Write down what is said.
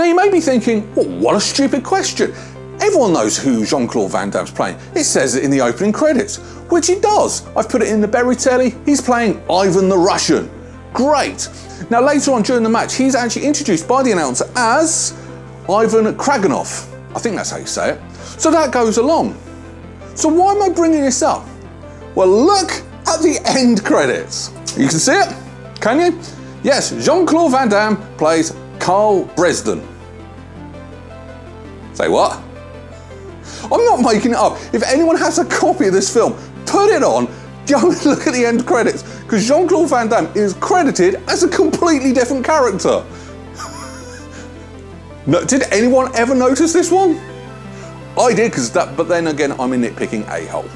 Now you may be thinking, well, what a stupid question. Everyone knows who Jean-Claude Van Damme's playing. It says it in the opening credits, which he does. I've put it in the Berry Telly. He's playing Ivan the Russian. Great. Now later on during the match, he's actually introduced by the announcer as Ivan Kragunov. I think that's how you say it. So that goes along. So why am I bringing this up? Well, look at the end credits. You can see it, can you? Yes, Jean-Claude Van Damme plays Carl Bresden. Say what? I'm not making it up. If anyone has a copy of this film, put it on, go and look at the end credits, because Jean-Claude Van Damme is credited as a completely different character. no, did anyone ever notice this one? I did, because that, but then again, I'm a nitpicking a-hole.